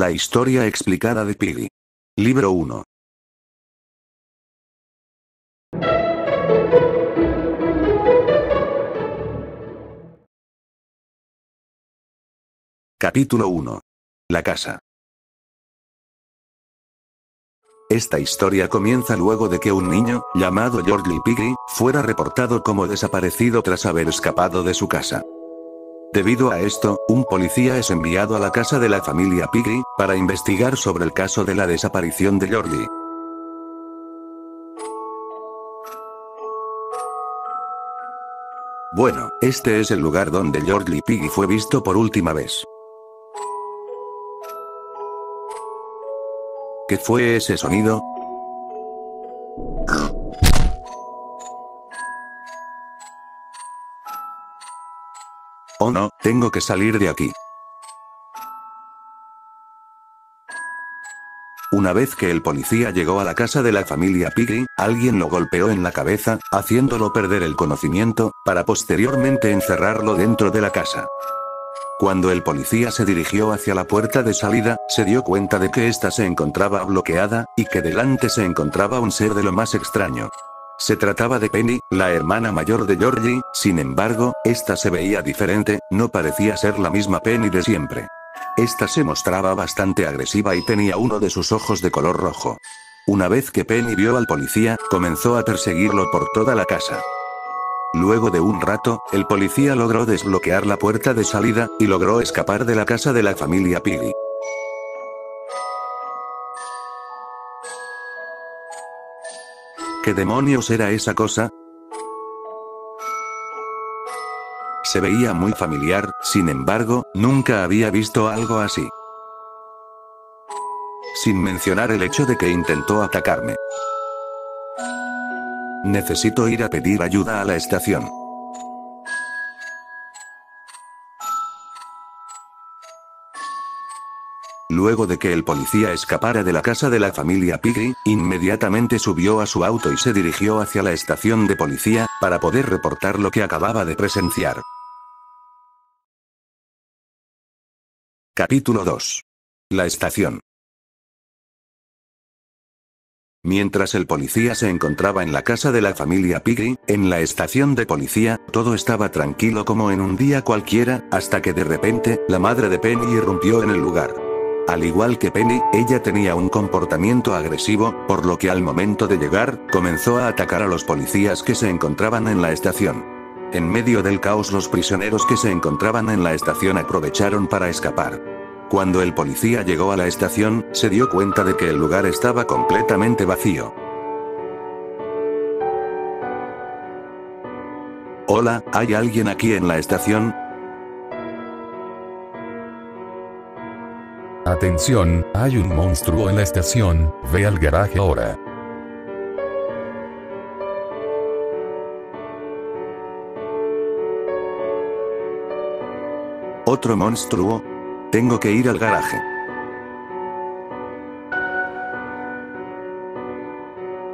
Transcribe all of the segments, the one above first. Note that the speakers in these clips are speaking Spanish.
La historia explicada de Piggy. Libro 1. Capítulo 1. La casa. Esta historia comienza luego de que un niño, llamado George Piggy, fuera reportado como desaparecido tras haber escapado de su casa. Debido a esto, un policía es enviado a la casa de la familia Piggy, para investigar sobre el caso de la desaparición de Georgie. Bueno, este es el lugar donde Lee Piggy fue visto por última vez. ¿Qué fue ese sonido? Oh no, tengo que salir de aquí. Una vez que el policía llegó a la casa de la familia Piggy, alguien lo golpeó en la cabeza, haciéndolo perder el conocimiento, para posteriormente encerrarlo dentro de la casa. Cuando el policía se dirigió hacia la puerta de salida, se dio cuenta de que ésta se encontraba bloqueada, y que delante se encontraba un ser de lo más extraño. Se trataba de Penny, la hermana mayor de Georgie, sin embargo, esta se veía diferente, no parecía ser la misma Penny de siempre. Esta se mostraba bastante agresiva y tenía uno de sus ojos de color rojo. Una vez que Penny vio al policía, comenzó a perseguirlo por toda la casa. Luego de un rato, el policía logró desbloquear la puerta de salida, y logró escapar de la casa de la familia Piggy. ¿Qué demonios era esa cosa? Se veía muy familiar, sin embargo, nunca había visto algo así. Sin mencionar el hecho de que intentó atacarme. Necesito ir a pedir ayuda a la estación. Luego de que el policía escapara de la casa de la familia Piggy, inmediatamente subió a su auto y se dirigió hacia la estación de policía, para poder reportar lo que acababa de presenciar. Capítulo 2. La estación. Mientras el policía se encontraba en la casa de la familia Piggy, en la estación de policía, todo estaba tranquilo como en un día cualquiera, hasta que de repente, la madre de Penny irrumpió en el lugar. Al igual que Penny, ella tenía un comportamiento agresivo, por lo que al momento de llegar, comenzó a atacar a los policías que se encontraban en la estación. En medio del caos los prisioneros que se encontraban en la estación aprovecharon para escapar. Cuando el policía llegó a la estación, se dio cuenta de que el lugar estaba completamente vacío. Hola, ¿hay alguien aquí en la estación? Atención, hay un monstruo en la estación, ve al garaje ahora. ¿Otro monstruo? Tengo que ir al garaje.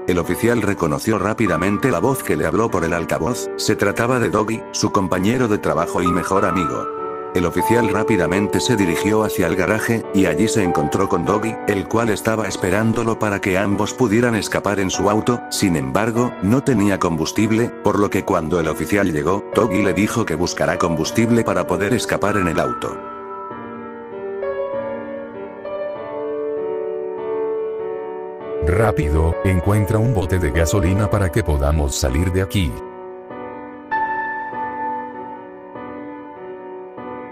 El oficial reconoció rápidamente la voz que le habló por el altavoz, se trataba de Doggy, su compañero de trabajo y mejor amigo. El oficial rápidamente se dirigió hacia el garaje, y allí se encontró con Doggy, el cual estaba esperándolo para que ambos pudieran escapar en su auto, sin embargo, no tenía combustible, por lo que cuando el oficial llegó, Doggy le dijo que buscará combustible para poder escapar en el auto. Rápido, encuentra un bote de gasolina para que podamos salir de aquí.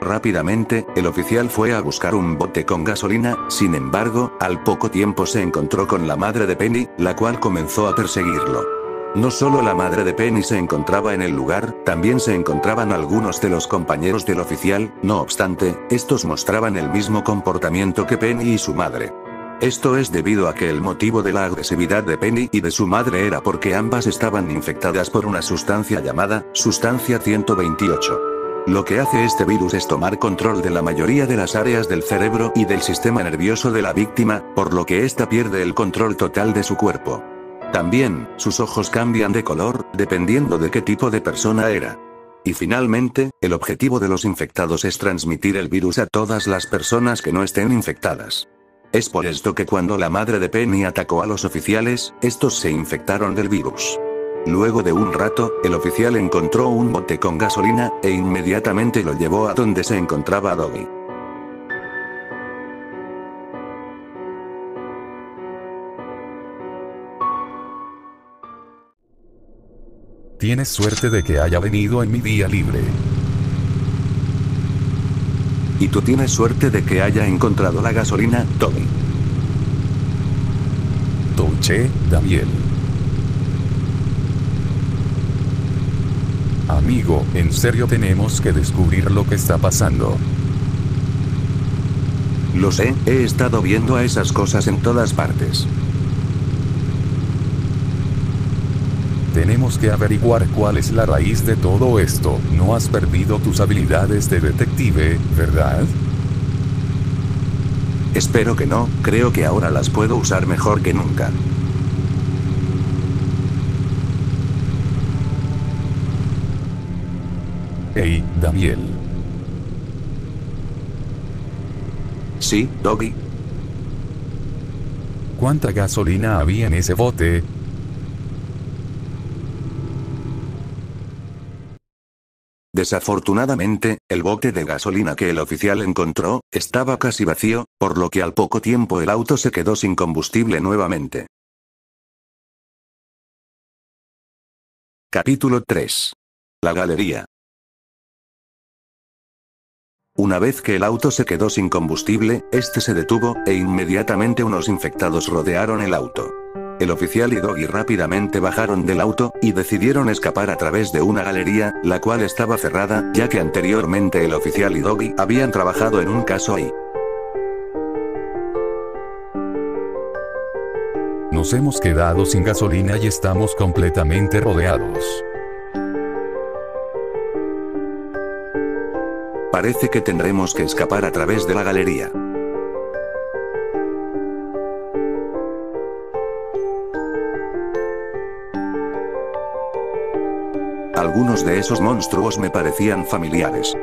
Rápidamente, el oficial fue a buscar un bote con gasolina, sin embargo, al poco tiempo se encontró con la madre de Penny, la cual comenzó a perseguirlo. No solo la madre de Penny se encontraba en el lugar, también se encontraban algunos de los compañeros del oficial, no obstante, estos mostraban el mismo comportamiento que Penny y su madre. Esto es debido a que el motivo de la agresividad de Penny y de su madre era porque ambas estaban infectadas por una sustancia llamada, sustancia 128. Lo que hace este virus es tomar control de la mayoría de las áreas del cerebro y del sistema nervioso de la víctima, por lo que ésta pierde el control total de su cuerpo. También, sus ojos cambian de color, dependiendo de qué tipo de persona era. Y finalmente, el objetivo de los infectados es transmitir el virus a todas las personas que no estén infectadas. Es por esto que cuando la madre de Penny atacó a los oficiales, estos se infectaron del virus. Luego de un rato, el oficial encontró un bote con gasolina, e inmediatamente lo llevó a donde se encontraba Doggy. Tienes suerte de que haya venido en mi día libre. Y tú tienes suerte de que haya encontrado la gasolina, Doggy. Touché, Daniel. Amigo, en serio tenemos que descubrir lo que está pasando. Lo sé, he estado viendo a esas cosas en todas partes. Tenemos que averiguar cuál es la raíz de todo esto. No has perdido tus habilidades de detective, ¿verdad? Espero que no, creo que ahora las puedo usar mejor que nunca. Hey, Daniel. Sí, Doggy. ¿Cuánta gasolina había en ese bote? Desafortunadamente, el bote de gasolina que el oficial encontró, estaba casi vacío, por lo que al poco tiempo el auto se quedó sin combustible nuevamente. Capítulo 3. La galería. Una vez que el auto se quedó sin combustible, este se detuvo, e inmediatamente unos infectados rodearon el auto. El oficial y Doggy rápidamente bajaron del auto, y decidieron escapar a través de una galería, la cual estaba cerrada, ya que anteriormente el oficial y Doggy habían trabajado en un caso ahí. Nos hemos quedado sin gasolina y estamos completamente rodeados. Parece que tendremos que escapar a través de la galería. Algunos de esos monstruos me parecían familiares.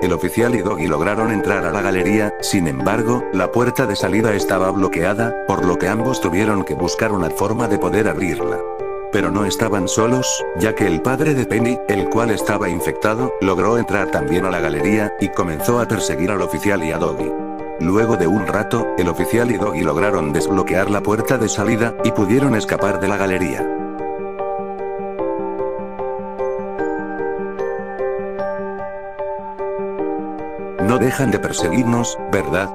El oficial y Doggy lograron entrar a la galería, sin embargo, la puerta de salida estaba bloqueada, por lo que ambos tuvieron que buscar una forma de poder abrirla. Pero no estaban solos, ya que el padre de Penny, el cual estaba infectado, logró entrar también a la galería, y comenzó a perseguir al oficial y a Doggy. Luego de un rato, el oficial y Doggy lograron desbloquear la puerta de salida, y pudieron escapar de la galería. No dejan de perseguirnos, ¿verdad?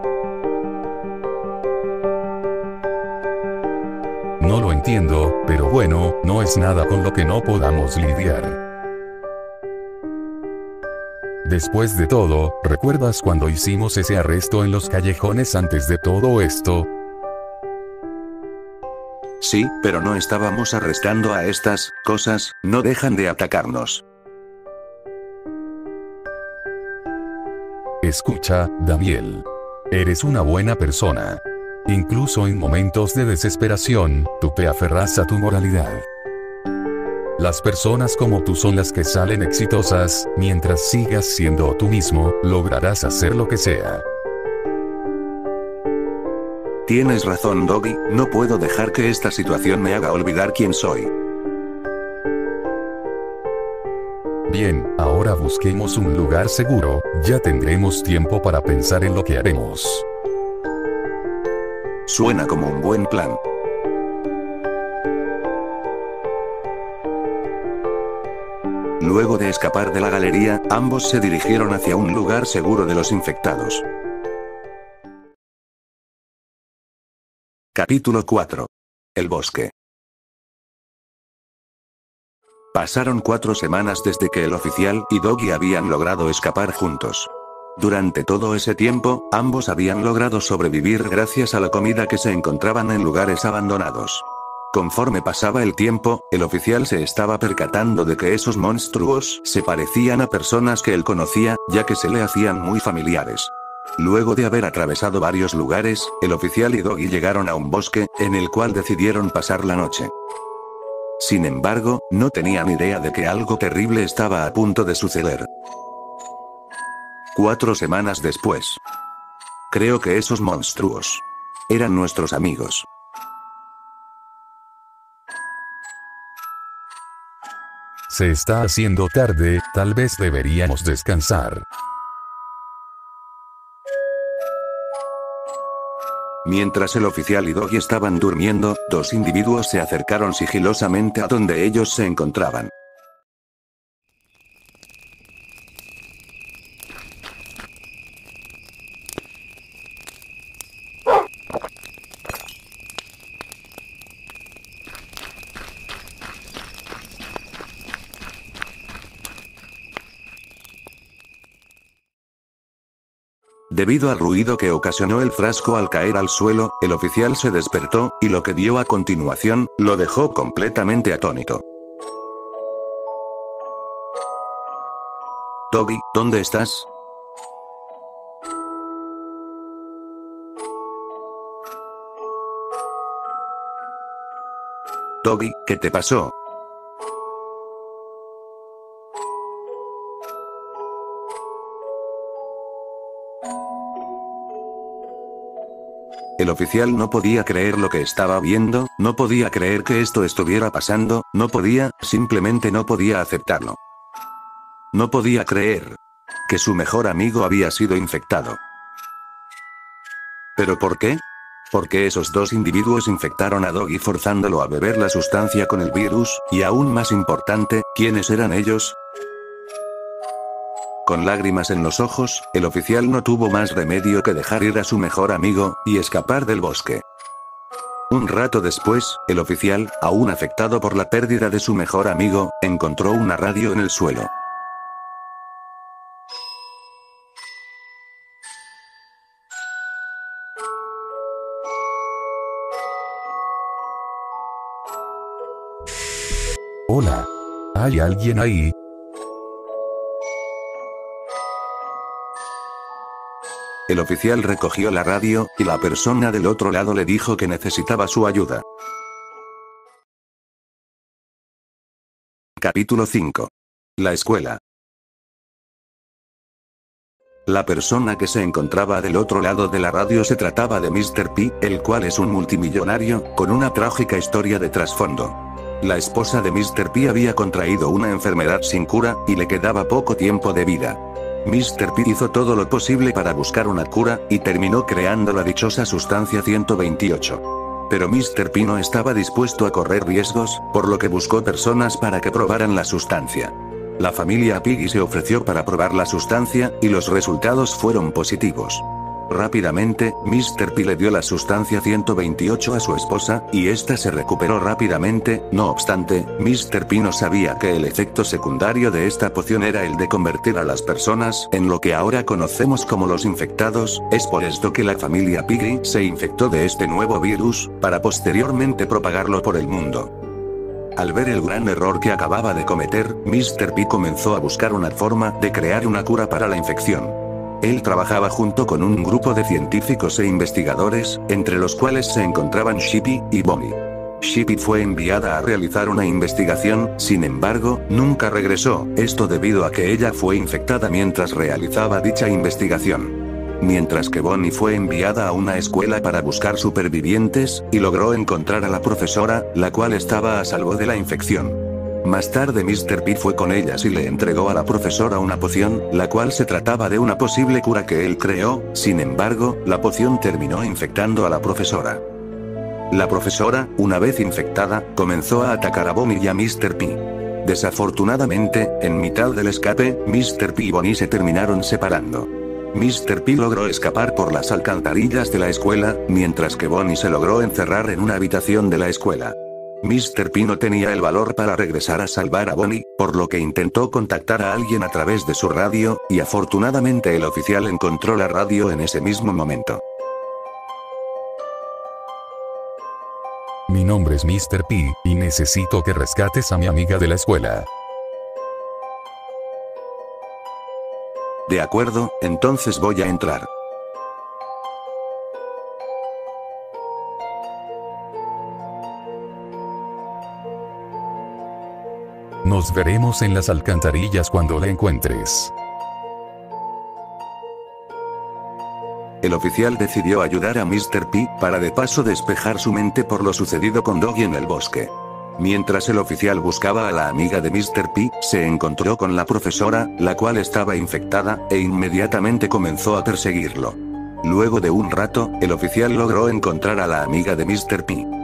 No lo entiendo, pero bueno, no es nada con lo que no podamos lidiar. Después de todo, ¿recuerdas cuando hicimos ese arresto en los callejones antes de todo esto? Sí, pero no estábamos arrestando a estas cosas, no dejan de atacarnos. Escucha, Daniel. Eres una buena persona. Incluso en momentos de desesperación, tú te aferras a tu moralidad. Las personas como tú son las que salen exitosas, mientras sigas siendo tú mismo, lograrás hacer lo que sea. Tienes razón, Doggy, no puedo dejar que esta situación me haga olvidar quién soy. Bien, ahora busquemos un lugar seguro, ya tendremos tiempo para pensar en lo que haremos. Suena como un buen plan. Luego de escapar de la galería, ambos se dirigieron hacia un lugar seguro de los infectados. Capítulo 4. El bosque. Pasaron cuatro semanas desde que el oficial y Doggy habían logrado escapar juntos. Durante todo ese tiempo, ambos habían logrado sobrevivir gracias a la comida que se encontraban en lugares abandonados. Conforme pasaba el tiempo, el oficial se estaba percatando de que esos monstruos se parecían a personas que él conocía, ya que se le hacían muy familiares. Luego de haber atravesado varios lugares, el oficial y Doggy llegaron a un bosque, en el cual decidieron pasar la noche. Sin embargo, no tenía ni idea de que algo terrible estaba a punto de suceder. Cuatro semanas después. Creo que esos monstruos eran nuestros amigos. Se está haciendo tarde, tal vez deberíamos descansar. Mientras el oficial y Doggy estaban durmiendo, dos individuos se acercaron sigilosamente a donde ellos se encontraban. Debido al ruido que ocasionó el frasco al caer al suelo, el oficial se despertó, y lo que vio a continuación, lo dejó completamente atónito. Toby, ¿dónde estás? Toby, ¿qué te pasó? El oficial no podía creer lo que estaba viendo, no podía creer que esto estuviera pasando, no podía, simplemente no podía aceptarlo. No podía creer que su mejor amigo había sido infectado. ¿Pero por qué? Porque esos dos individuos infectaron a Doggy forzándolo a beber la sustancia con el virus, y aún más importante, ¿quiénes eran ellos? Con lágrimas en los ojos, el oficial no tuvo más remedio que dejar ir a su mejor amigo, y escapar del bosque. Un rato después, el oficial, aún afectado por la pérdida de su mejor amigo, encontró una radio en el suelo. Hola. ¿Hay alguien ahí? El oficial recogió la radio, y la persona del otro lado le dijo que necesitaba su ayuda. Capítulo 5. La escuela. La persona que se encontraba del otro lado de la radio se trataba de Mr. P, el cual es un multimillonario, con una trágica historia de trasfondo. La esposa de Mr. P había contraído una enfermedad sin cura, y le quedaba poco tiempo de vida. Mr. P hizo todo lo posible para buscar una cura, y terminó creando la dichosa sustancia 128. Pero Mr. P no estaba dispuesto a correr riesgos, por lo que buscó personas para que probaran la sustancia. La familia Piggy se ofreció para probar la sustancia, y los resultados fueron positivos. Rápidamente, Mr. P le dio la sustancia 128 a su esposa, y ésta se recuperó rápidamente, no obstante, Mr. P no sabía que el efecto secundario de esta poción era el de convertir a las personas en lo que ahora conocemos como los infectados, es por esto que la familia Piggy se infectó de este nuevo virus, para posteriormente propagarlo por el mundo. Al ver el gran error que acababa de cometer, Mr. P comenzó a buscar una forma de crear una cura para la infección. Él trabajaba junto con un grupo de científicos e investigadores, entre los cuales se encontraban Shippy y Bonnie. Shippy fue enviada a realizar una investigación, sin embargo, nunca regresó, esto debido a que ella fue infectada mientras realizaba dicha investigación. Mientras que Bonnie fue enviada a una escuela para buscar supervivientes, y logró encontrar a la profesora, la cual estaba a salvo de la infección. Más tarde Mr. P fue con ellas y le entregó a la profesora una poción, la cual se trataba de una posible cura que él creó, sin embargo, la poción terminó infectando a la profesora. La profesora, una vez infectada, comenzó a atacar a Bonnie y a Mr. P. Desafortunadamente, en mitad del escape, Mr. P y Bonnie se terminaron separando. Mr. P logró escapar por las alcantarillas de la escuela, mientras que Bonnie se logró encerrar en una habitación de la escuela. Mr. P no tenía el valor para regresar a salvar a Bonnie, por lo que intentó contactar a alguien a través de su radio, y afortunadamente el oficial encontró la radio en ese mismo momento. Mi nombre es Mr. P, y necesito que rescates a mi amiga de la escuela. De acuerdo, entonces voy a entrar. Nos veremos en las alcantarillas cuando la encuentres. El oficial decidió ayudar a Mr. P, para de paso despejar su mente por lo sucedido con Doggy en el bosque. Mientras el oficial buscaba a la amiga de Mr. P, se encontró con la profesora, la cual estaba infectada, e inmediatamente comenzó a perseguirlo. Luego de un rato, el oficial logró encontrar a la amiga de Mr. P.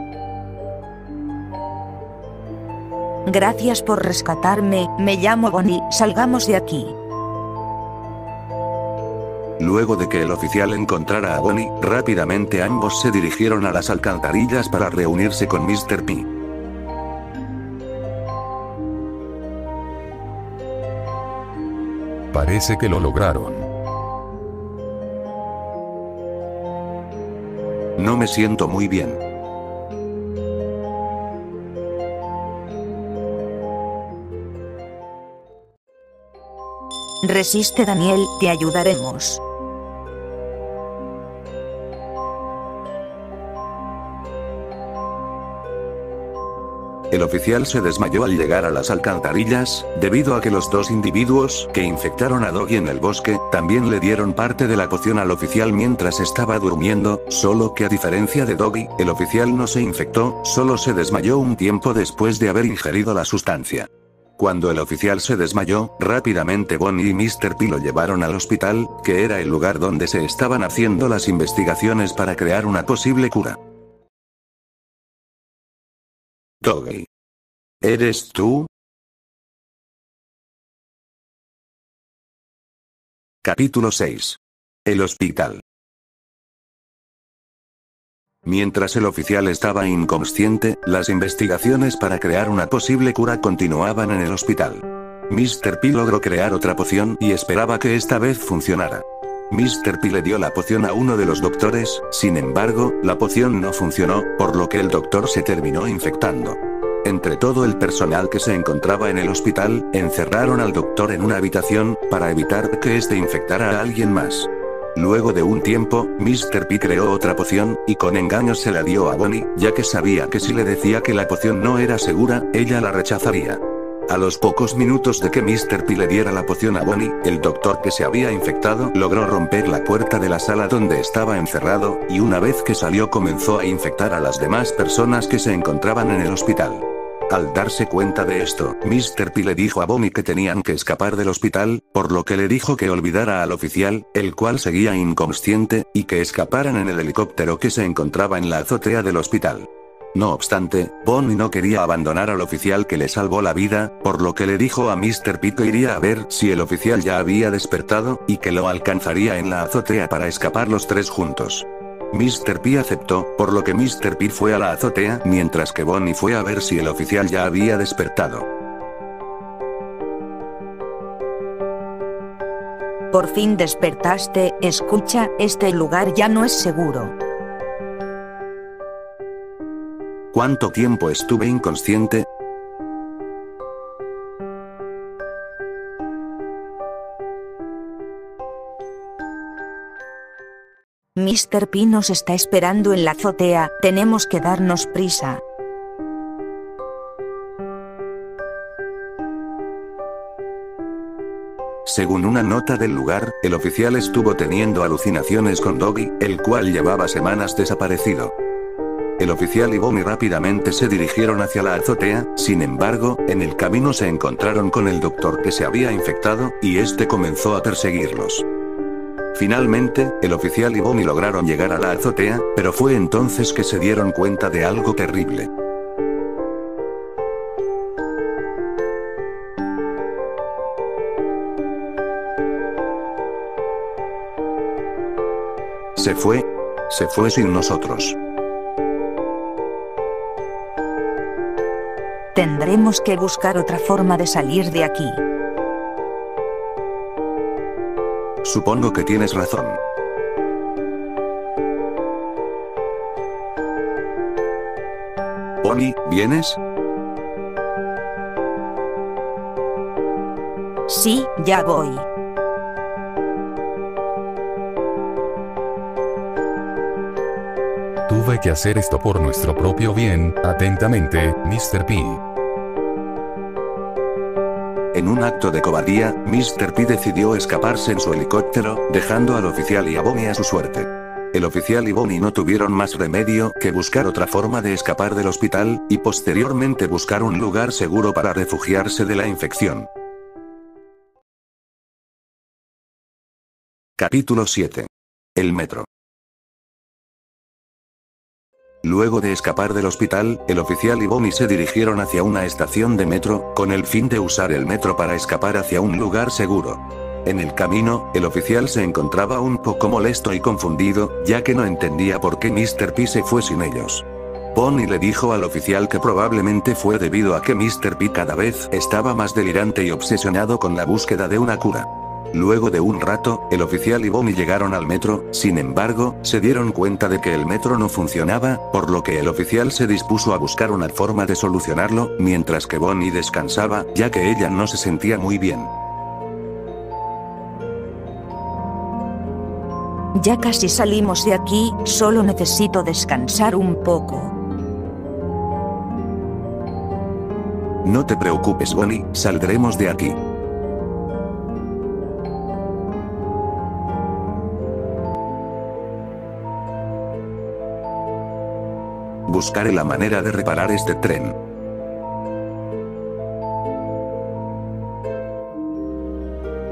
Gracias por rescatarme, me llamo Bonnie, salgamos de aquí. Luego de que el oficial encontrara a Bonnie, rápidamente ambos se dirigieron a las alcantarillas para reunirse con Mr. P. Parece que lo lograron. No me siento muy bien. Resiste Daniel, te ayudaremos. El oficial se desmayó al llegar a las alcantarillas, debido a que los dos individuos que infectaron a Doggy en el bosque, también le dieron parte de la poción al oficial mientras estaba durmiendo, solo que a diferencia de Doggy, el oficial no se infectó, solo se desmayó un tiempo después de haber ingerido la sustancia. Cuando el oficial se desmayó, rápidamente Bonnie y Mr. P lo llevaron al hospital, que era el lugar donde se estaban haciendo las investigaciones para crear una posible cura. Doggy. ¿Eres tú? Capítulo 6. El hospital. Mientras el oficial estaba inconsciente, las investigaciones para crear una posible cura continuaban en el hospital. Mr. P logró crear otra poción y esperaba que esta vez funcionara. Mr. P le dio la poción a uno de los doctores, sin embargo, la poción no funcionó, por lo que el doctor se terminó infectando. Entre todo el personal que se encontraba en el hospital, encerraron al doctor en una habitación, para evitar que éste infectara a alguien más. Luego de un tiempo, Mr. P creó otra poción, y con engaño se la dio a Bonnie, ya que sabía que si le decía que la poción no era segura, ella la rechazaría. A los pocos minutos de que Mr. P le diera la poción a Bonnie, el doctor que se había infectado logró romper la puerta de la sala donde estaba encerrado, y una vez que salió comenzó a infectar a las demás personas que se encontraban en el hospital. Al darse cuenta de esto, Mr. P le dijo a Bonnie que tenían que escapar del hospital, por lo que le dijo que olvidara al oficial, el cual seguía inconsciente, y que escaparan en el helicóptero que se encontraba en la azotea del hospital. No obstante, Bonnie no quería abandonar al oficial que le salvó la vida, por lo que le dijo a Mr. P que iría a ver si el oficial ya había despertado, y que lo alcanzaría en la azotea para escapar los tres juntos. Mr. P aceptó, por lo que Mr. P fue a la azotea, mientras que Bonnie fue a ver si el oficial ya había despertado. Por fin despertaste, escucha, este lugar ya no es seguro. ¿Cuánto tiempo estuve inconsciente? Mr. P nos está esperando en la azotea, tenemos que darnos prisa. Según una nota del lugar, el oficial estuvo teniendo alucinaciones con Doggy, el cual llevaba semanas desaparecido. El oficial y Bonnie rápidamente se dirigieron hacia la azotea, sin embargo, en el camino se encontraron con el doctor que se había infectado, y este comenzó a perseguirlos. Finalmente, el oficial y Bonnie lograron llegar a la azotea, pero fue entonces que se dieron cuenta de algo terrible. Se fue. Se fue sin nosotros. Tendremos que buscar otra forma de salir de aquí. Supongo que tienes razón. Bonnie, ¿vienes? Sí, ya voy. Tuve que hacer esto por nuestro propio bien, atentamente, Mr. P. En un acto de cobardía, Mr. P decidió escaparse en su helicóptero, dejando al oficial y a Bonnie a su suerte. El oficial y Bonnie no tuvieron más remedio que buscar otra forma de escapar del hospital, y posteriormente buscar un lugar seguro para refugiarse de la infección. Capítulo 7. El metro. Luego de escapar del hospital, el oficial y Bonnie se dirigieron hacia una estación de metro, con el fin de usar el metro para escapar hacia un lugar seguro. En el camino, el oficial se encontraba un poco molesto y confundido, ya que no entendía por qué Mr. P se fue sin ellos. Bonnie le dijo al oficial que probablemente fue debido a que Mr. P cada vez estaba más delirante y obsesionado con la búsqueda de una cura. Luego de un rato, el oficial y Bonnie llegaron al metro, sin embargo, se dieron cuenta de que el metro no funcionaba, por lo que el oficial se dispuso a buscar una forma de solucionarlo, mientras que Bonnie descansaba, ya que ella no se sentía muy bien. Ya casi salimos de aquí, solo necesito descansar un poco. No te preocupes Bonnie, saldremos de aquí. Buscaré la manera de reparar este tren.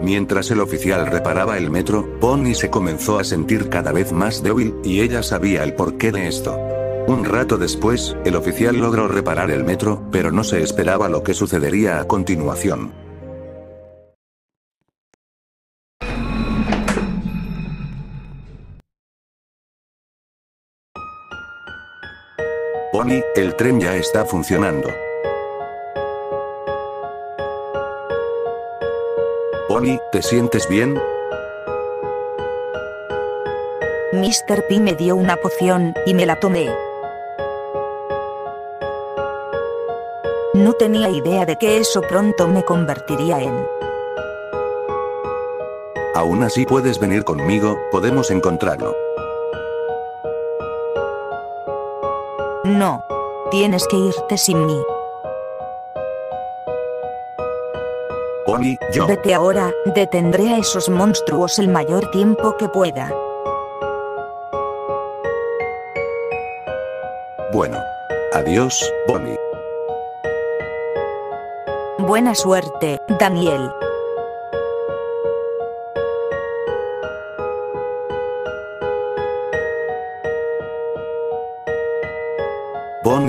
Mientras el oficial reparaba el metro, Bonnie se comenzó a sentir cada vez más débil, y ella sabía el porqué de esto. Un rato después, el oficial logró reparar el metro, pero no se esperaba lo que sucedería a continuación. Bonnie, el tren ya está funcionando. Bonnie, ¿te sientes bien? Mr. P me dio una poción, y me la tomé. No tenía idea de que eso pronto me convertiría en... Aún así puedes venir conmigo, podemos encontrarlo. No. Tienes que irte sin mí. Bonnie, yo. Vete ahora, detendré a esos monstruos el mayor tiempo que pueda. Bueno. Adiós, Bonnie. Buena suerte, Daniel.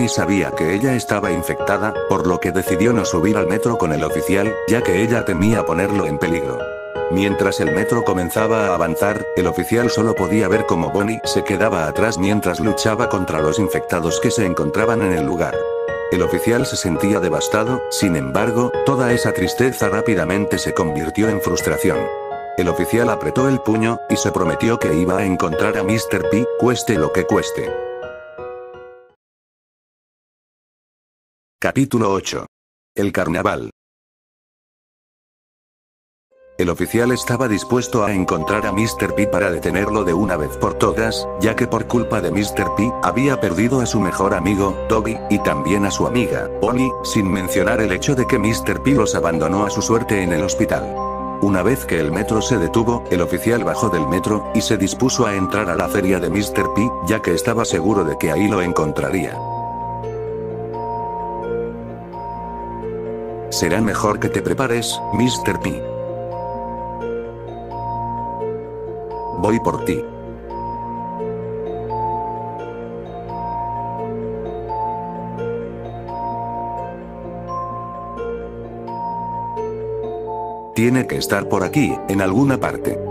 Sabía que ella estaba infectada, por lo que decidió no subir al metro con el oficial, ya que ella temía ponerlo en peligro. Mientras el metro comenzaba a avanzar, el oficial solo podía ver cómo Bonnie se quedaba atrás mientras luchaba contra los infectados que se encontraban en el lugar. El oficial se sentía devastado, sin embargo, toda esa tristeza rápidamente se convirtió en frustración. El oficial apretó el puño, y se prometió que iba a encontrar a Mr. P, cueste lo que cueste. Capítulo 8. El carnaval. El oficial estaba dispuesto a encontrar a Mr. P para detenerlo de una vez por todas, ya que por culpa de Mr. P, había perdido a su mejor amigo, Toby, y también a su amiga, Bonnie, sin mencionar el hecho de que Mr. P los abandonó a su suerte en el hospital. Una vez que el metro se detuvo, el oficial bajó del metro, y se dispuso a entrar a la feria de Mr. P, ya que estaba seguro de que ahí lo encontraría. Será mejor que te prepares, Mr. P. Voy por ti. Tiene que estar por aquí, en alguna parte.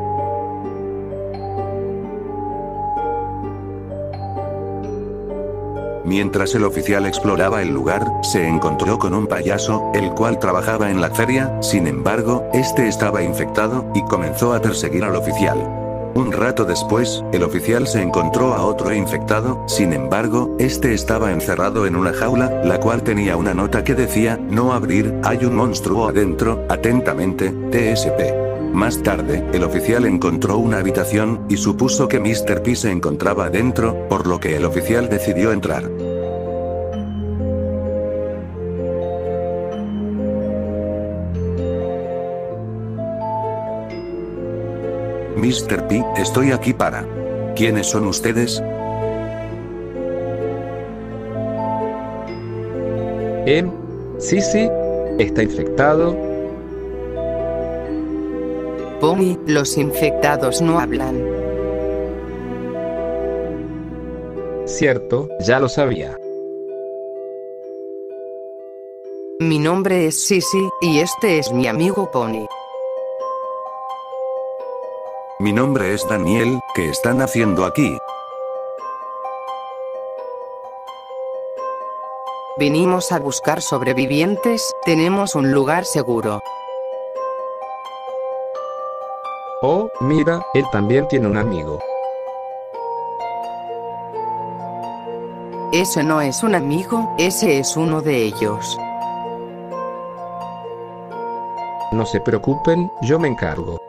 Mientras el oficial exploraba el lugar, se encontró con un payaso, el cual trabajaba en la feria, sin embargo, este estaba infectado, y comenzó a perseguir al oficial. Un rato después, el oficial se encontró a otro infectado, sin embargo, este estaba encerrado en una jaula, la cual tenía una nota que decía, no abrir, hay un monstruo adentro, atentamente, TSP. Más tarde, el oficial encontró una habitación, y supuso que Mr. P se encontraba adentro, por lo que el oficial decidió entrar. Mr. P, estoy aquí para. ¿Quiénes son ustedes? Eh, sí, sí, está infectado, Pony, los infectados no hablan. Cierto, ya lo sabía. Mi nombre es Sisi, y este es mi amigo Pony. Mi nombre es Daniel, ¿qué están haciendo aquí? Vinimos a buscar sobrevivientes, tenemos un lugar seguro. Oh, mira, él también tiene un amigo. Ese no es un amigo, ese es uno de ellos. No se preocupen, yo me encargo.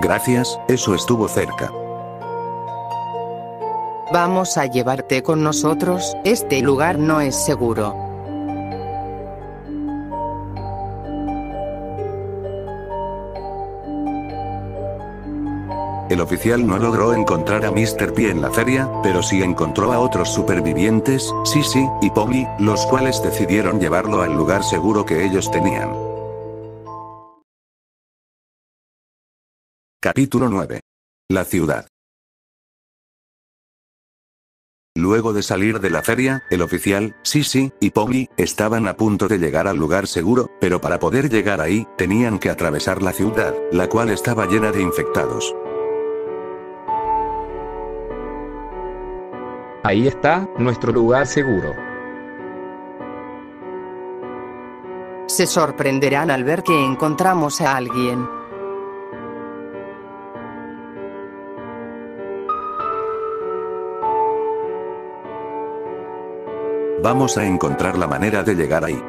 Gracias, eso estuvo cerca. Vamos a llevarte con nosotros, este lugar no es seguro. El oficial no logró encontrar a Mr. P en la feria, pero sí encontró a otros supervivientes, Sisi y Pony, los cuales decidieron llevarlo al lugar seguro que ellos tenían. Capítulo 9. La ciudad. Luego de salir de la feria, el oficial, Sisi, y Pony, estaban a punto de llegar al lugar seguro, pero para poder llegar ahí, tenían que atravesar la ciudad, la cual estaba llena de infectados. Ahí está, nuestro lugar seguro. Se sorprenderán al ver que encontramos a alguien. Vamos a encontrar la manera de llegar ahí.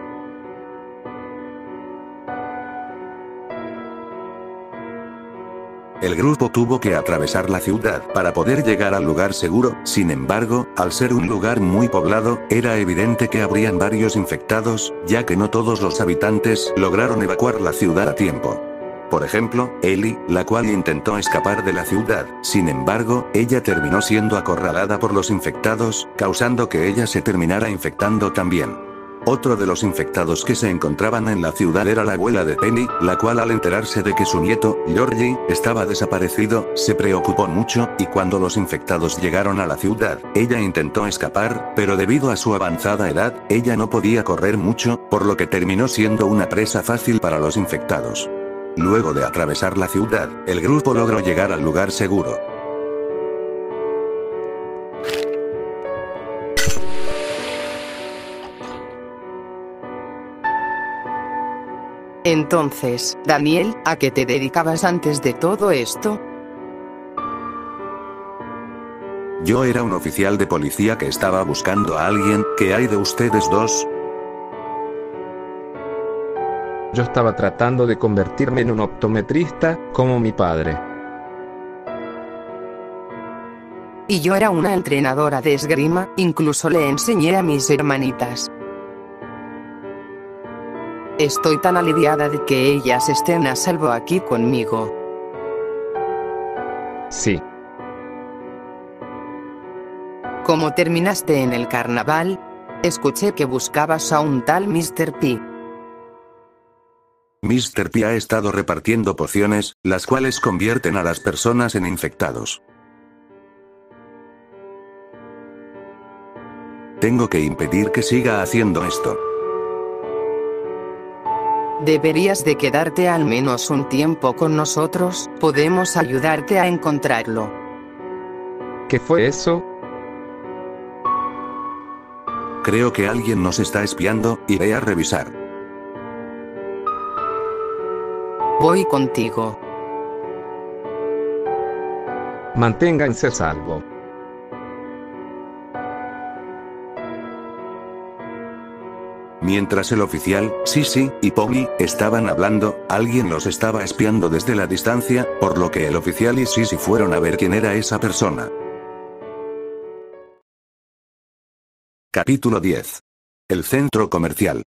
El grupo tuvo que atravesar la ciudad para poder llegar al lugar seguro, sin embargo, al ser un lugar muy poblado, era evidente que habrían varios infectados, ya que no todos los habitantes lograron evacuar la ciudad a tiempo. Por ejemplo, Ellie, la cual intentó escapar de la ciudad, sin embargo, ella terminó siendo acorralada por los infectados, causando que ella se terminara infectando también. Otro de los infectados que se encontraban en la ciudad era la abuela de Penny, la cual al enterarse de que su nieto, Georgie, estaba desaparecido, se preocupó mucho, y cuando los infectados llegaron a la ciudad, ella intentó escapar, pero debido a su avanzada edad, ella no podía correr mucho, por lo que terminó siendo una presa fácil para los infectados. Luego de atravesar la ciudad, el grupo logró llegar al lugar seguro. Entonces, Daniel, ¿a qué te dedicabas antes de todo esto? Yo era un oficial de policía que estaba buscando a alguien, ¿qué hay de ustedes dos? Yo estaba tratando de convertirme en un optometrista, como mi padre. Y yo era una entrenadora de esgrima, incluso le enseñé a mis hermanitas. Estoy tan aliviada de que ellas estén a salvo aquí conmigo. Sí. Como terminaste en el carnaval, escuché que buscabas a un tal Mr. P. Mr. P ha estado repartiendo pociones, las cuales convierten a las personas en infectados. Tengo que impedir que siga haciendo esto. Deberías de quedarte al menos un tiempo con nosotros, podemos ayudarte a encontrarlo. ¿Qué fue eso? Creo que alguien nos está espiando, iré a revisar. Voy contigo. Manténganse a salvo. Mientras el oficial, Sisi, y Pony, estaban hablando, alguien los estaba espiando desde la distancia, por lo que el oficial y Sisi fueron a ver quién era esa persona. Capítulo 10. El centro comercial.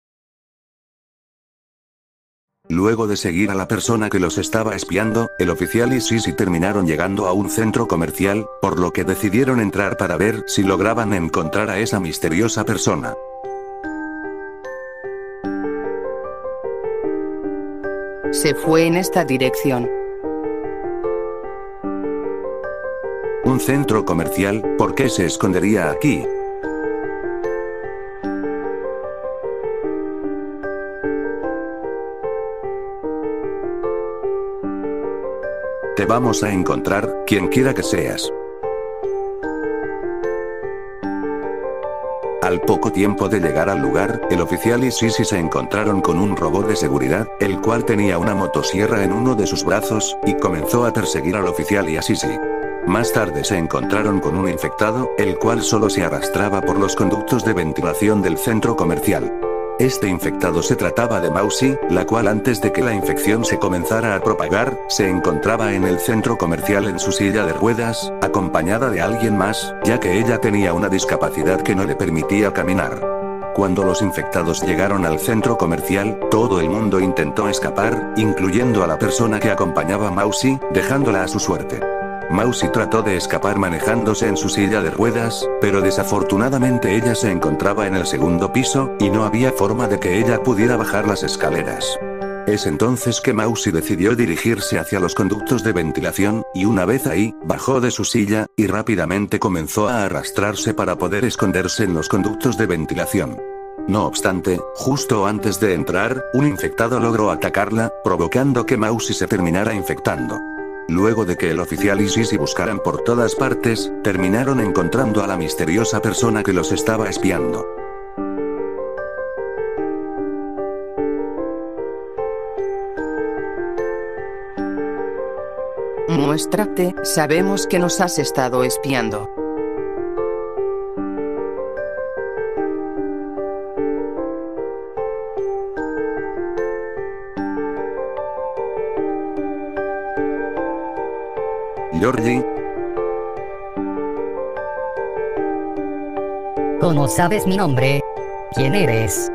Luego de seguir a la persona que los estaba espiando, el oficial y Sisi terminaron llegando a un centro comercial, por lo que decidieron entrar para ver si lograban encontrar a esa misteriosa persona. Se fue en esta dirección. Un centro comercial, ¿por qué se escondería aquí? Te vamos a encontrar, quien quiera que seas. Al poco tiempo de llegar al lugar, el oficial y Sisi se encontraron con un robot de seguridad, el cual tenía una motosierra en uno de sus brazos, y comenzó a perseguir al oficial y a Sisi. Más tarde se encontraron con un infectado, el cual solo se arrastraba por los conductos de ventilación del centro comercial. Este infectado se trataba de Mausi, la cual antes de que la infección se comenzara a propagar, se encontraba en el centro comercial en su silla de ruedas, acompañada de alguien más, ya que ella tenía una discapacidad que no le permitía caminar. Cuando los infectados llegaron al centro comercial, todo el mundo intentó escapar, incluyendo a la persona que acompañaba a Mausi, dejándola a su suerte. Mausi trató de escapar manejándose en su silla de ruedas, pero desafortunadamente ella se encontraba en el segundo piso, y no había forma de que ella pudiera bajar las escaleras. Es entonces que Mausi decidió dirigirse hacia los conductos de ventilación, y una vez ahí, bajó de su silla, y rápidamente comenzó a arrastrarse para poder esconderse en los conductos de ventilación. No obstante, justo antes de entrar, un infectado logró atacarla, provocando que Mausi se terminara infectando. Luego de que el oficial y Sisi buscaran por todas partes, terminaron encontrando a la misteriosa persona que los estaba espiando. Muéstrate, sabemos que nos has estado espiando. Georgie, ¿Cómo sabes mi nombre? ¿Quién eres?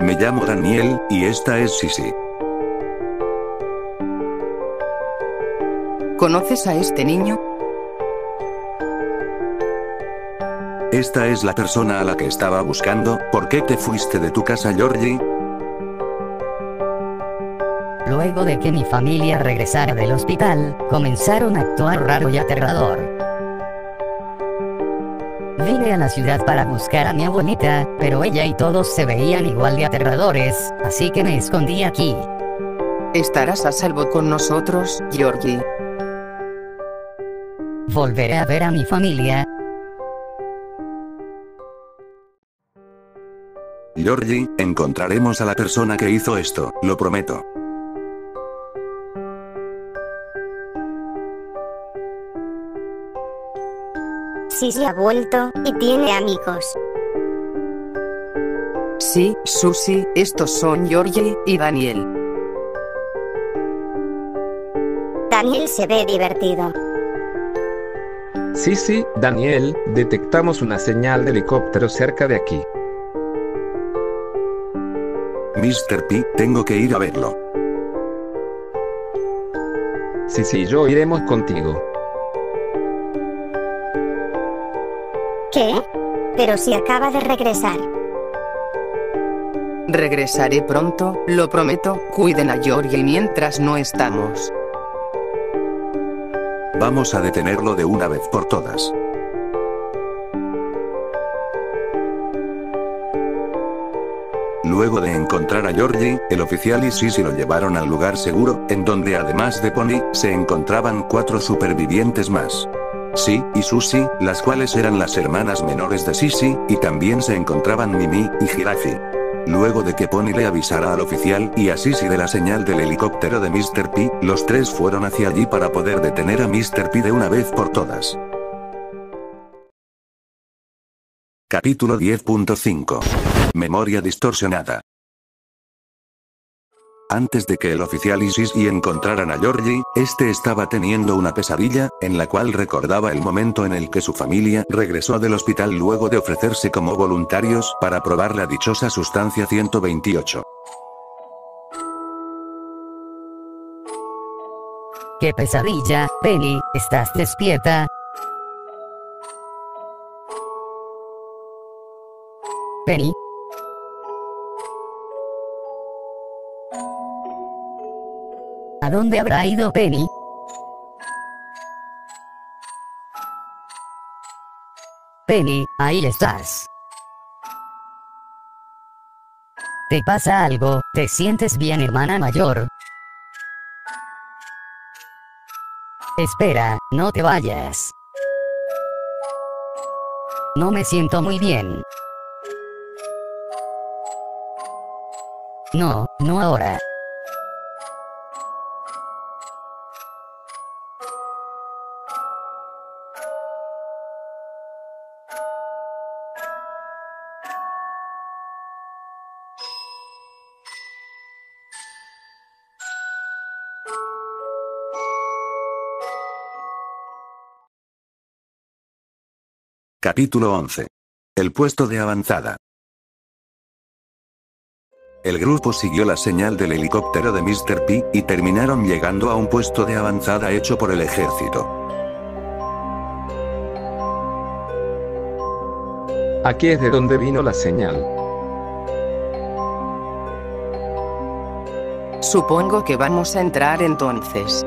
me llamo Daniel, y esta es Sisi. ¿Conoces a este niño? Esta es la persona a la que estaba buscando, ¿por qué te fuiste de tu casa Georgie? Luego de que mi familia regresara del hospital, comenzaron a actuar raro y aterrador. Vine a la ciudad para buscar a mi abuelita, pero ella y todos se veían igual de aterradores, así que me escondí aquí. Estarás a salvo con nosotros, Georgie. Volveré a ver a mi familia. Georgie, encontraremos a la persona que hizo esto, lo prometo. Sisi ha vuelto, y tiene amigos. Sí, Susie, estos son Georgie y Daniel. Daniel se ve divertido. Sí, sí, Daniel, detectamos una señal de helicóptero cerca de aquí. Mr. P, tengo que ir a verlo. Sí, sí, yo iremos contigo. ¿Qué? Pero si acaba de regresar. Regresaré pronto, lo prometo, cuiden a Georgie mientras no estamos. Vamos a detenerlo de una vez por todas. Luego de encontrar a Georgie, el oficial y Sisi lo llevaron al lugar seguro, en donde además de Pony, se encontraban cuatro supervivientes más. Sí, y Susie, las cuales eran las hermanas menores de Sisi, y también se encontraban Mimi y Jirafi. Luego de que Pony le avisara al oficial y a Sisi de la señal del helicóptero de Mr. P, los tres fueron hacia allí para poder detener a Mr. P de una vez por todas. Capítulo 10.5. Memoria distorsionada. Antes de que el oficial Isis y encontraran a Georgie, este estaba teniendo una pesadilla, en la cual recordaba el momento en el que su familia regresó del hospital luego de ofrecerse como voluntarios para probar la dichosa sustancia 128. ¡Qué pesadilla! Penny, ¿estás despierta? Penny. ¿A dónde habrá ido Penny? Penny, ahí estás. ¿Te pasa algo? ¿Te sientes bien, hermana mayor? Espera, no te vayas. No me siento muy bien. No, no ahora. Capítulo 11. El puesto de avanzada. El grupo siguió la señal del helicóptero de Mr. P, y terminaron llegando a un puesto de avanzada hecho por el ejército. Aquí es de donde vino la señal. Supongo que vamos a entrar entonces.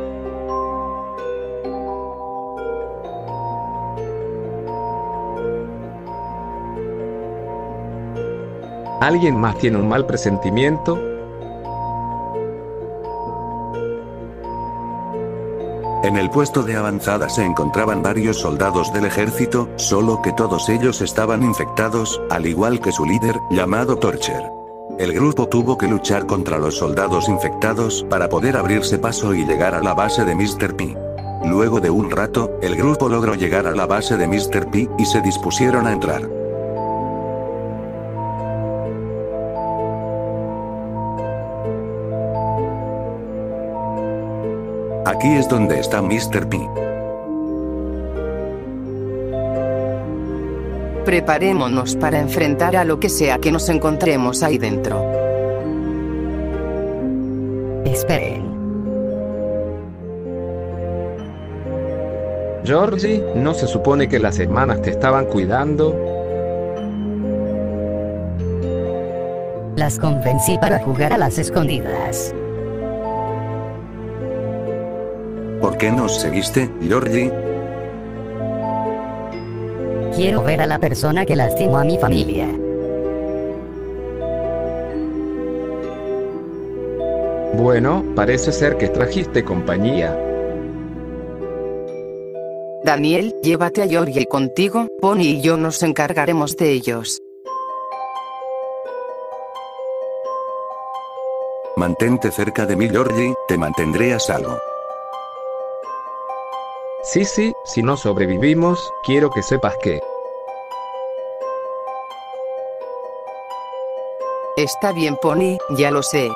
¿Alguien más tiene un mal presentimiento? En el puesto de avanzada se encontraban varios soldados del ejército, solo que todos ellos estaban infectados, al igual que su líder, llamado Torcher. El grupo tuvo que luchar contra los soldados infectados para poder abrirse paso y llegar a la base de Mr. P. Luego de un rato, el grupo logró llegar a la base de Mr. P y se dispusieron a entrar. Aquí es donde está Mr. P. Preparémonos para enfrentar a lo que sea que nos encontremos ahí dentro. Esperen. Georgie, ¿no se supone que las hermanas te estaban cuidando? Las convencí para jugar a las escondidas. ¿Por qué nos seguiste, Georgie? Quiero ver a la persona que lastimó a mi familia. Bueno, parece ser que trajiste compañía. Daniel, llévate a Georgie contigo, Pony y yo nos encargaremos de ellos. Mantente cerca de mí, Georgie, te mantendré a salvo. Sí, sí, si no sobrevivimos, quiero que sepas que... Está bien, Pony, ya lo sé.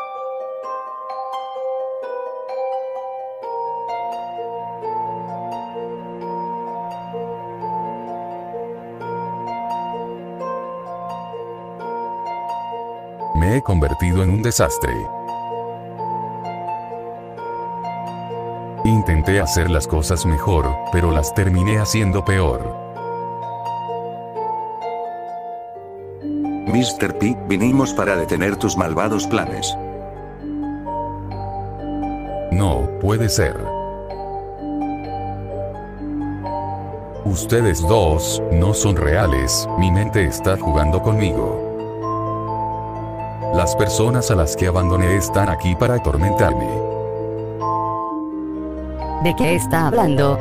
Me he convertido en un desastre. Intenté hacer las cosas mejor, pero las terminé haciendo peor. Mr. P, vinimos para detener tus malvados planes. No, puede ser. Ustedes dos, no son reales, mi mente está jugando conmigo. Las personas a las que abandoné están aquí para atormentarme. ¿De qué está hablando?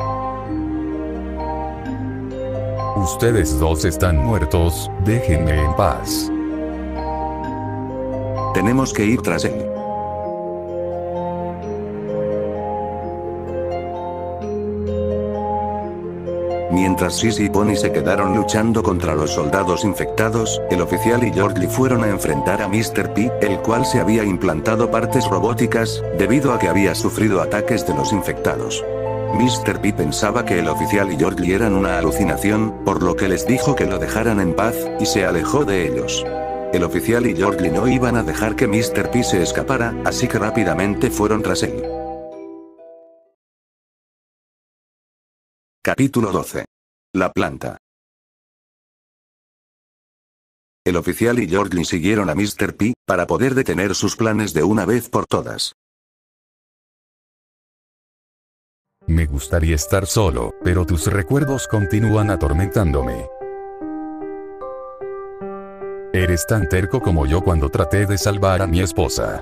Ustedes dos están muertos, déjenme en paz. Tenemos que ir tras él. Mientras Sissy y Pony se quedaron luchando contra los soldados infectados, el oficial y Georgie fueron a enfrentar a Mr. P, el cual se había implantado partes robóticas, debido a que había sufrido ataques de los infectados. Mr. P pensaba que el oficial y Georgie eran una alucinación, por lo que les dijo que lo dejaran en paz, y se alejó de ellos. El oficial y Georgie no iban a dejar que Mr. P se escapara, así que rápidamente fueron tras él. Capítulo 12. La planta. El oficial y Georgie siguieron a Mr. P, para poder detener sus planes de una vez por todas. Me gustaría estar solo, pero tus recuerdos continúan atormentándome. Eres tan terco como yo cuando traté de salvar a mi esposa.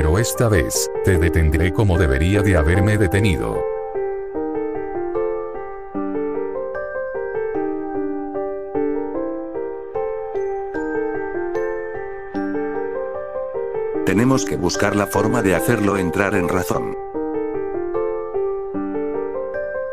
Pero esta vez, te detendré como debería de haberme detenido. Tenemos que buscar la forma de hacerlo entrar en razón.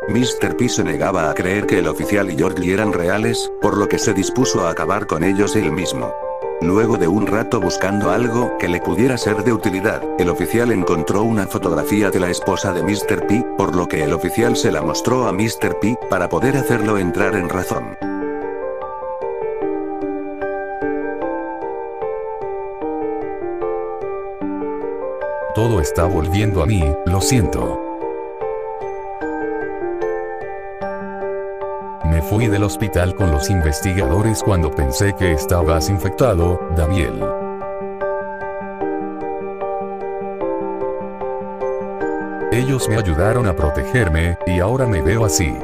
Mr. P se negaba a creer que el oficial y Georgie eran reales, por lo que se dispuso a acabar con ellos él mismo. Luego de un rato buscando algo que le pudiera ser de utilidad, el oficial encontró una fotografía de la esposa de Mr. P, por lo que el oficial se la mostró a Mr. P, para poder hacerlo entrar en razón. Todo está volviendo a mí, lo siento. Fui del hospital con los investigadores cuando pensé que estabas infectado, Daniel. Ellos me ayudaron a protegerme, y ahora me veo así.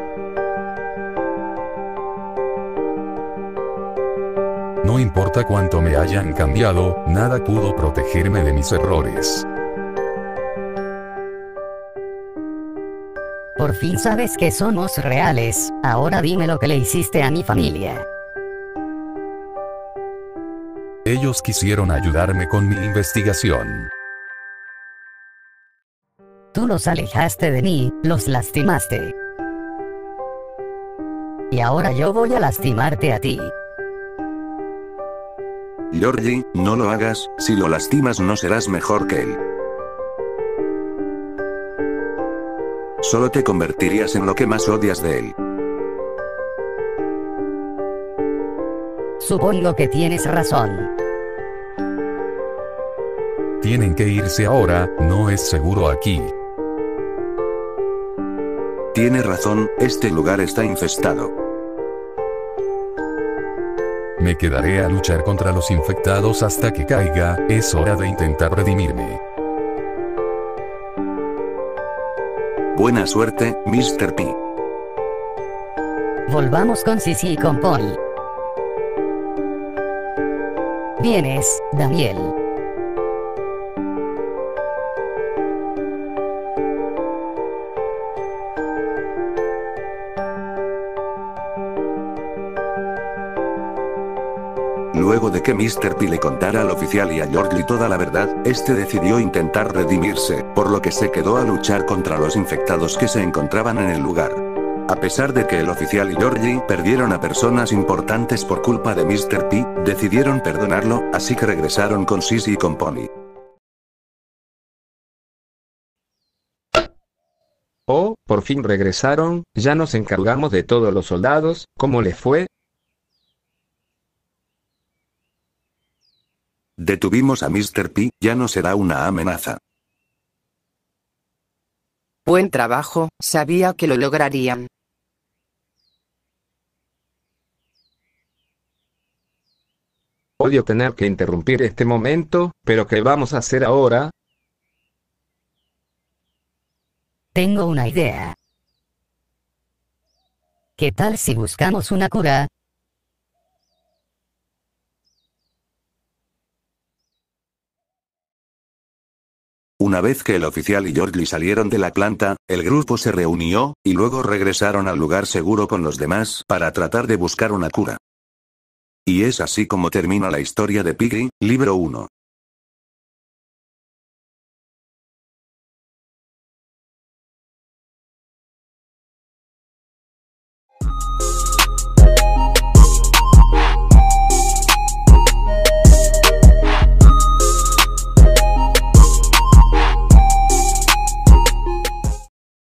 No importa cuánto me hayan cambiado, nada pudo protegerme de mis errores. Por fin sabes que somos reales, ahora dime lo que le hiciste a mi familia. Ellos quisieron ayudarme con mi investigación. Tú los alejaste de mí, los lastimaste. Y ahora yo voy a lastimarte a ti. Georgie, no lo hagas, si lo lastimas no serás mejor que él. Solo te convertirías en lo que más odias de él. Supongo que tienes razón. Tienen que irse ahora, no es seguro aquí. Tiene razón, este lugar está infestado. Me quedaré a luchar contra los infectados hasta que caiga, es hora de intentar redimirme. Buena suerte, Mr. P. Volvamos con Sisi y con Pony. Vienes, Daniel. Que Mr. P le contara al oficial y a Georgie toda la verdad, este decidió intentar redimirse, por lo que se quedó a luchar contra los infectados que se encontraban en el lugar. A pesar de que el oficial y Georgie perdieron a personas importantes por culpa de Mr. P, decidieron perdonarlo, así que regresaron con Sissy y con Pony. Oh, por fin regresaron, ya nos encargamos de todos los soldados, ¿cómo les fue? Detuvimos a Mr. P, ya no será una amenaza. Buen trabajo, sabía que lo lograrían. Odio tener que interrumpir este momento, pero ¿qué vamos a hacer ahora? Tengo una idea. ¿Qué tal si buscamos una cura? Una vez que el oficial y Georgie salieron de la planta, el grupo se reunió, y luego regresaron al lugar seguro con los demás para tratar de buscar una cura. Y es así como termina la historia de Piggy, libro 1.